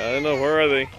I don't know. Where are they?